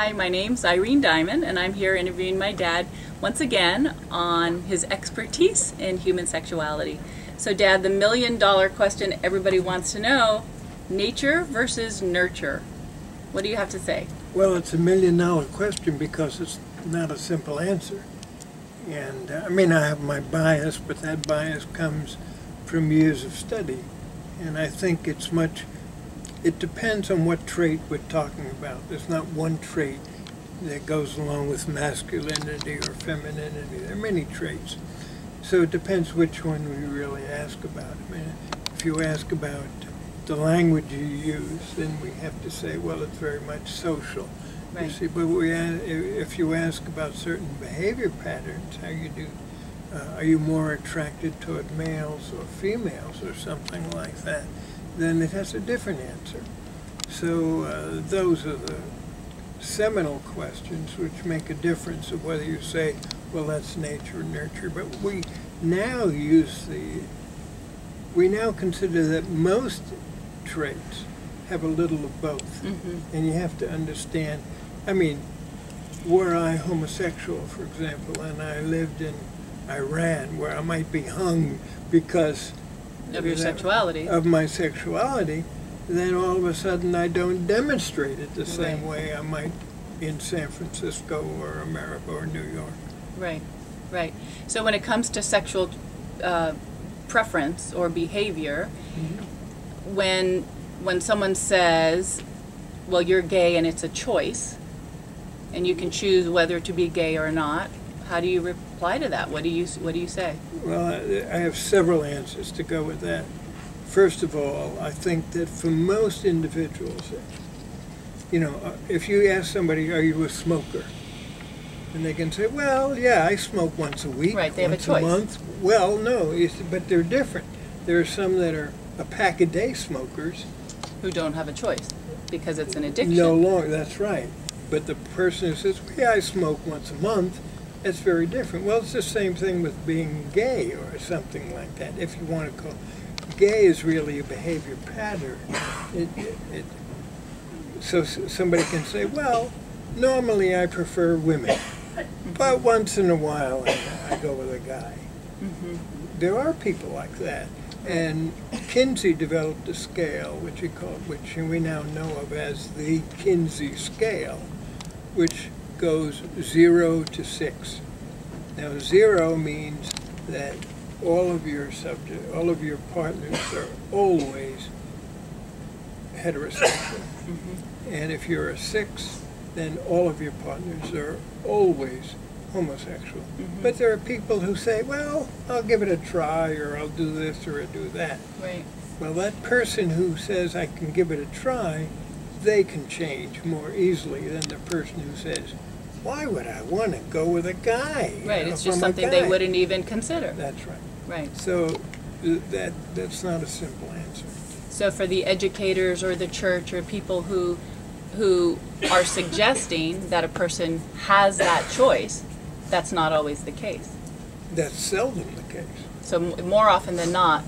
Hi, my name's Irene Diamond, and I'm here interviewing my dad once again on his expertise in human sexuality. So, Dad, the million dollar question everybody wants to know nature versus nurture. What do you have to say? Well, it's a million dollar question because it's not a simple answer. And uh, I mean, I have my bias, but that bias comes from years of study. And I think it's much it depends on what trait we're talking about. There's not one trait that goes along with masculinity or femininity. There are many traits. So it depends which one we really ask about. I mean, if you ask about the language you use, then we have to say, well, it's very much social. Right. You see, but we, if you ask about certain behavior patterns, how you do, uh, are you more attracted toward males or females or something like that? Then it has a different answer. So uh, those are the seminal questions which make a difference of whether you say, well, that's nature, and nurture. But we now use the, we now consider that most traits have a little of both. Mm-hmm. And you have to understand, I mean, were I homosexual, for example, and I lived in Iran where I might be hung because of your sexuality. Of my sexuality, then all of a sudden I don't demonstrate it the same right. way I might in San Francisco or America or New York. Right, right. So when it comes to sexual uh, preference or behavior, mm-hmm. when when someone says, "Well, you're gay and it's a choice," and you can choose whether to be gay or not, how do you reply to that? What do you What do you say? Well, I have several answers to go with that. First of all, I think that for most individuals, you know, uh, if you ask somebody, "Are you a smoker?" and they can say, "Well, yeah, I smoke once a week, right, they once have a, choice. a month." Well, no, but they're different. There are some that are a pack a day smokers who don't have a choice because it's an addiction. No longer. That's right. But the person who says, "Yeah, I smoke once a month," it's very different. Well, it's the same thing with being gay or something like that. If you want to call gay is really a behavior pattern. It, it, it, so somebody can say, well, normally I prefer women, but once in a while I, I go with a guy. Mm-hmm. There are people like that. And Kinsey developed a scale, which he called, which we now know of as the Kinsey scale, which goes zero to six. Now zero means that all of your subject, all of your partners are always heterosexual. Mm-hmm. And if you're a six, then all of your partners are always homosexual. Mm-hmm. But there are people who say, well, I'll give it a try, or I'll do this, or I'll do that. Right. Well, that person who says, I can give it a try, they can change more easily than the person who says, why would I want to go with a guy? Right, know, it's just something they wouldn't even consider. That's right. Right. So that that's not a simple answer. So for the educators or the church or people who who are suggesting that a person has that choice, that's not always the case. That's seldom the case. So more often than not,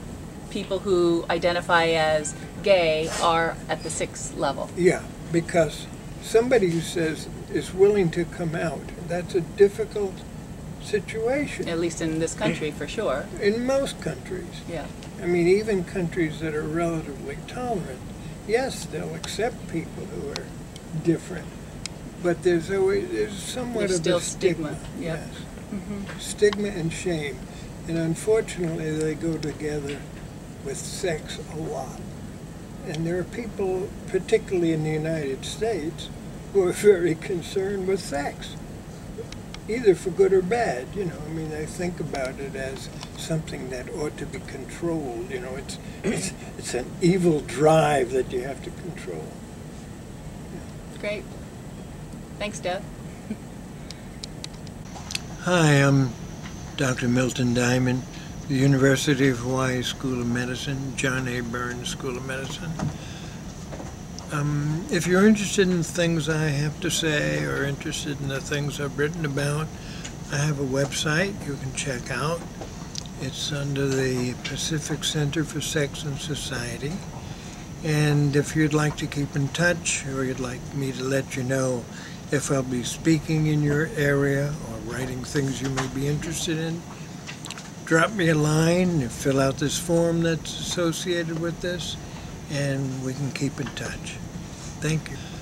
people who identify as gay are at the sixth level. Yeah, because somebody who says is willing to come out. That's a difficult situation. At least in this country, for sure. In most countries. Yeah. I mean, even countries that are relatively tolerant, yes, they'll accept people who are different, but there's always there's somewhat there's of still a stigma. stigma. Yep. Yes. Mm-hmm. Stigma and shame, and unfortunately, they go together with sex a lot. And there are people, particularly in the United States, who are very concerned with sex, either for good or bad. You know, I mean, they think about it as something that ought to be controlled. You know, it's it's it's an evil drive that you have to control. Yeah. Great. Thanks, Deb. Hi, I'm Dr. Milton Diamond, the University of Hawaii School of Medicine, John A. Burns School of Medicine. Um, if you're interested in things I have to say or interested in the things I've written about, I have a website you can check out. It's under the Pacific Center for Sex and Society. And if you'd like to keep in touch or you'd like me to let you know if I'll be speaking in your area or writing things you may be interested in, drop me a line, fill out this form that's associated with this, and we can keep in touch. Thank you.